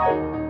Bye.